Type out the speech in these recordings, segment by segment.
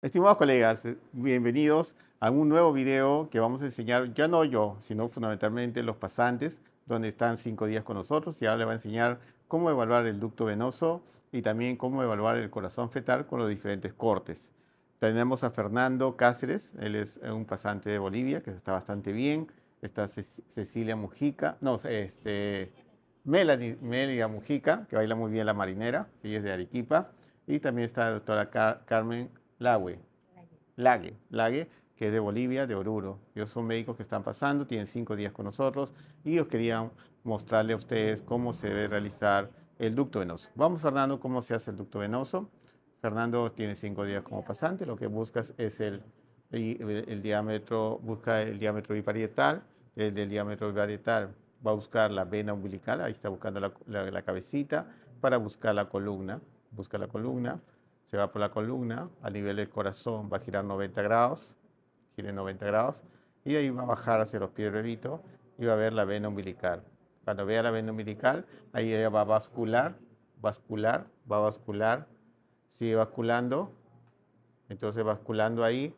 Estimados colegas, bienvenidos a un nuevo video que vamos a enseñar, ya no yo, sino fundamentalmente los pasantes, donde están cinco días con nosotros y ahora les va a enseñar cómo evaluar el ducto venoso y también cómo evaluar el corazón fetal con los diferentes cortes. Tenemos a Fernando Cáceres, él es un pasante de Bolivia que está bastante bien. Está Cecilia Mujica, no, este, Melanie, Melia Mujica, que baila muy bien la marinera, ella es de Arequipa. Y también está la doctora Carmen Lague, Lague, Lague, que es de Bolivia, de Oruro. Ellos son médicos que están pasando, tienen cinco días con nosotros y ellos querían mostrarle a ustedes cómo se debe realizar el ducto venoso. Vamos, Fernando, cómo se hace el ducto venoso. Fernando tiene cinco días como pasante, lo que buscas es el, el, diámetro, busca el diámetro biparietal, el del diámetro biparietal va a buscar la vena umbilical, ahí está buscando la, la cabecita, para buscar la columna, busca la columna, se va por la columna, a nivel del corazón va a girar 90 grados, gire 90 grados, y ahí va a bajar hacia los pies del bebito y va a ver la vena umbilical. Cuando vea la vena umbilical, ahí ella va a bascular, bascular, va a bascular, sigue basculando, entonces basculando ahí,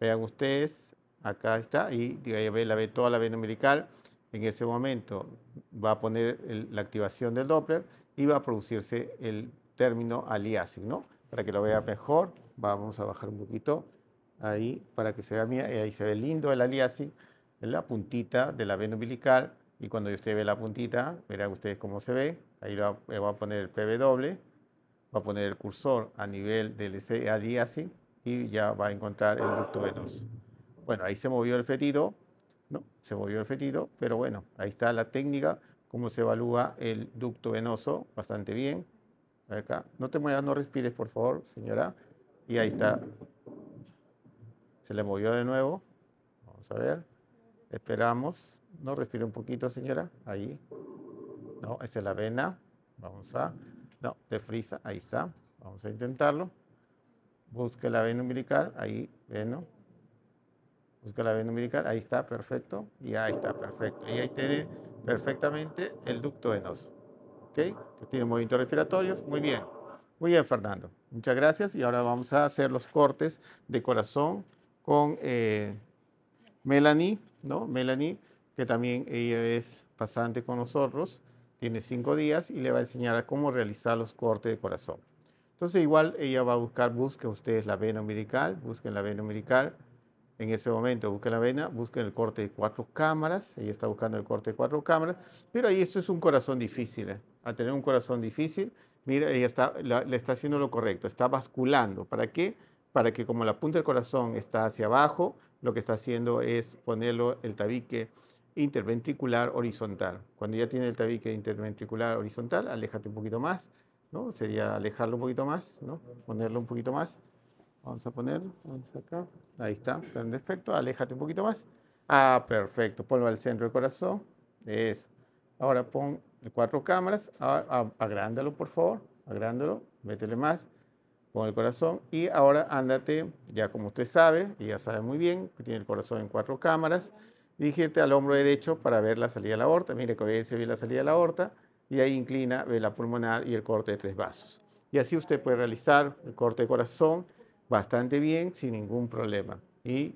vean ustedes, acá está, y ahí ve, la ve toda la vena umbilical, en ese momento va a poner la activación del Doppler y va a producirse el término aliasing, ¿no? Para que lo vea mejor. Vamos a bajar un poquito ahí para que se vea bien. Ahí se ve lindo el aliasing, la puntita de la vena umbilical. Y cuando usted ve la puntita, verán ustedes cómo se ve. Ahí va, a poner el doble, va a poner el cursor a nivel del aliasing y ya va a encontrar el ducto venoso. Bueno, ahí se movió el fetido, ¿no? Se movió el fetido, pero bueno, ahí está la técnica, cómo se evalúa el ducto venoso, bastante bien. No te muevas, no respires, por favor, señora. Y ahí está. Se le movió de nuevo. Vamos a ver. Esperamos. No respire un poquito, señora. Ahí. No, esa es la vena. Vamos a. No, de frisa. Ahí está. Vamos a intentarlo. Busque la vena umbilical. Ahí, veno. Busca la vena umbilical. Ahí está, perfecto. Y ahí está, perfecto. Y ahí tiene perfectamente el ducto venoso que tiene movimientos respiratorios. Muy bien, muy bien Fernando. Muchas gracias y ahora vamos a hacer los cortes de corazón con eh, Melanie, ¿no? Melanie, que también ella es pasante con nosotros, tiene cinco días y le va a enseñar a cómo realizar los cortes de corazón. Entonces igual ella va a buscar, busquen ustedes la vena umbilical, busquen la vena umbilical, en ese momento busquen la vena, busquen el corte de cuatro cámaras, ella está buscando el corte de cuatro cámaras, pero ahí esto es un corazón difícil, ¿eh? a tener un corazón difícil, mira, ella está, le está haciendo lo correcto, está basculando. ¿Para qué? Para que como la punta del corazón está hacia abajo, lo que está haciendo es ponerlo el tabique interventricular horizontal. Cuando ya tiene el tabique interventricular horizontal, aléjate un poquito más, ¿no? Sería alejarlo un poquito más, ¿no? Ponerlo un poquito más. Vamos a poner, vamos acá, ahí está, perfecto, aléjate un poquito más. Ah, perfecto, ponlo al centro del corazón, eso. Ahora pon cuatro cámaras, agrándalo por favor, agrándalo, métele más, con el corazón y ahora ándate, ya como usted sabe, y ya sabe muy bien, que tiene el corazón en cuatro cámaras, dirígete al hombro derecho para ver la salida de la aorta, mire que se ve la salida de la aorta, y ahí inclina, ve la pulmonar y el corte de tres vasos. Y así usted puede realizar el corte de corazón bastante bien, sin ningún problema. Y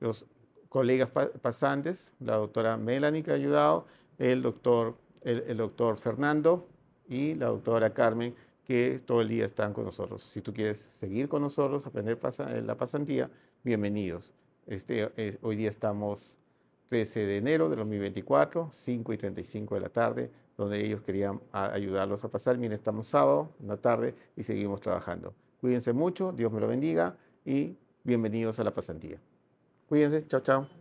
los colegas pasantes, la doctora Melanie que ha ayudado, el doctor el, doctor Fernando y la doctora Carmen, que todo el día están con nosotros. Si tú quieres seguir con nosotros, aprender la pasantía, bienvenidos. Este, hoy día estamos 13 de enero de 2024, 5 y 35 de la tarde, donde ellos querían ayudarlos a pasar. Miren, estamos sábado, en la tarde, y seguimos trabajando. Cuídense mucho, Dios me lo bendiga y bienvenidos a la pasantía. Cuídense, chao, chao.